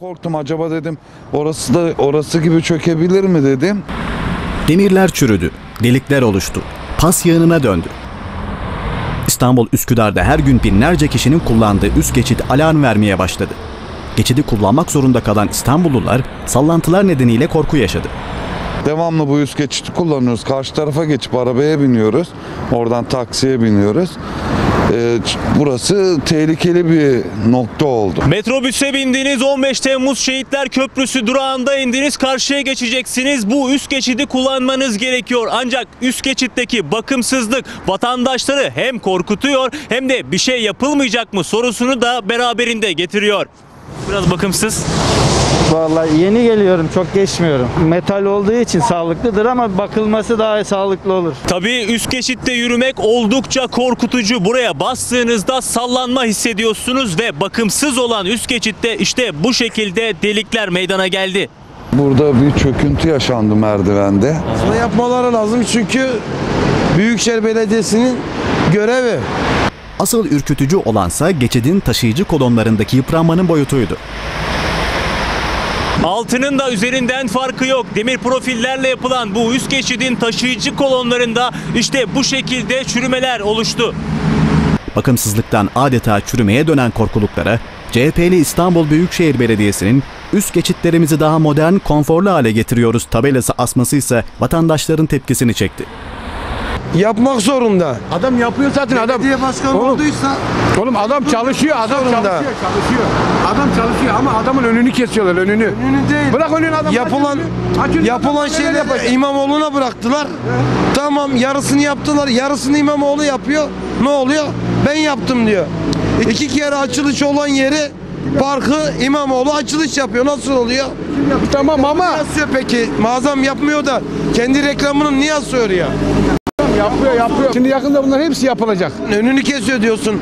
Korktum acaba dedim orası da orası gibi çökebilir mi dedim. Demirler çürüdü, delikler oluştu, pas yığınına döndü. İstanbul Üsküdar'da her gün binlerce kişinin kullandığı üst geçit alarm vermeye başladı. Geçidi kullanmak zorunda kalan İstanbullular sallantılar nedeniyle korku yaşadı. Devamlı bu üst geçiti kullanıyoruz. Karşı tarafa geçip arabaya biniyoruz. Oradan taksiye biniyoruz. Ç- burası tehlikeli bir nokta oldu. Metrobüse bindiniz 15 Temmuz Şehitler Köprüsü durağında indiniz karşıya geçeceksiniz. Bu üst geçidi kullanmanız gerekiyor. Ancak üst geçitteki bakımsızlık vatandaşları hem korkutuyor hem de bir şey yapılmayacak mı sorusunu da beraberinde getiriyor. Biraz bakımsız. Vallahi yeni geliyorum çok geçmiyorum. Metal olduğu için sağlıklıdır ama bakılması daha sağlıklı olur. Tabii üst geçitte yürümek oldukça korkutucu. Buraya bastığınızda sallanma hissediyorsunuz ve bakımsız olan üst geçitte işte bu şekilde delikler meydana geldi. Burada bir çöküntü yaşandı merdivende. Aslında yapmaları lazım çünkü Büyükşehir Belediyesi'nin görevi. Asıl ürkütücü olansa geçidin taşıyıcı kolonlarındaki yıpranmanın boyutuydu. Altının da üzerinden farkı yok. Demir profillerle yapılan bu üst geçidin taşıyıcı kolonlarında işte bu şekilde çürümeler oluştu. Bakımsızlıktan adeta çürümeye dönen korkuluklara CHP'li İstanbul Büyükşehir Belediyesi'nin üst geçitlerimizi daha modern, konforlu hale getiriyoruz tabelası asması ise vatandaşların tepkisini çekti. Yapmak zorunda. Adam yapıyor zaten adam. Belediye başkanı Oğlum, olduysa Oğlum adam çalışıyor, adam zorunda. çalışıyor, çalışıyor. Adam çalışıyor ama adamın önünü kesiyorlar, önünü. önünü değil. Bırak önünü adam. yapılan yapılan şeyleri İmamoğlu'na bıraktılar. Tamam yarısını yaptılar. Yarısını İmamoğlu yapıyor. Ne oluyor? Ben yaptım diyor. İki kere açılış olan yeri parkı İmamoğlu açılış yapıyor. Nasıl oluyor? Tamam ama Niye peki? Mağazam yapmıyor da kendi reklamını niye asıyor ya? Yapıyor, yapıyor. Şimdi yakında bunların hepsi yapılacak. Önünü kesiyor diyorsun.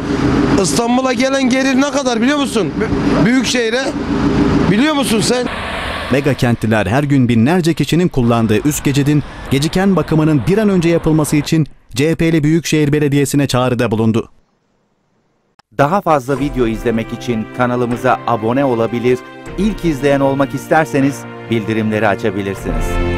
İstanbul'a gelen gelir ne kadar biliyor musun? B- Büyükşehir'e. Biliyor musun sen? Mega kentliler her gün binlerce kişinin kullandığı üst geçidin geciken bakımının bir an önce yapılması için CHP'li Büyükşehir Belediyesi'ne çağrıda bulundu. Daha fazla video izlemek için kanalımıza abone olabilir, ilk izleyen olmak isterseniz bildirimleri açabilirsiniz.